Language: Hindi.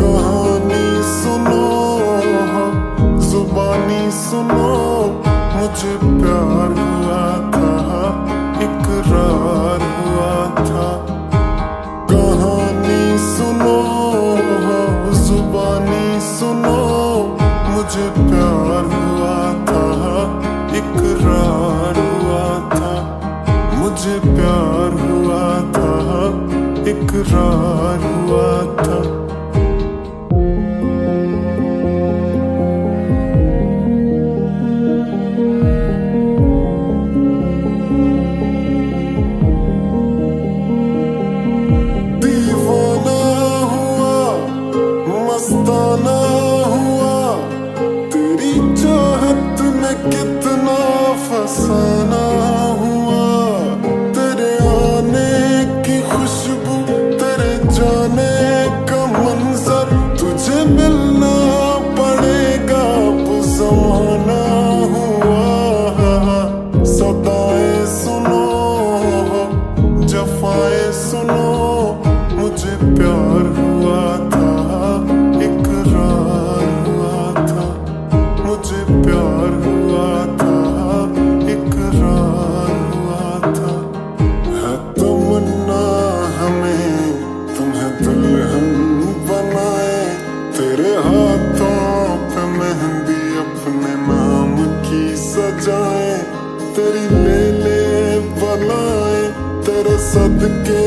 कहानी हाँ, सुनो मुझे प्यार हुआ था, इकरार हुआ था। कहानी सुनो हाँ, जुबानी सुनो, मुझे प्यार हुआ इकरार हुआ था। मस्ताना हुआ तेरी चाहत में कितना फंसा तेरी ले ले है तेरे सदके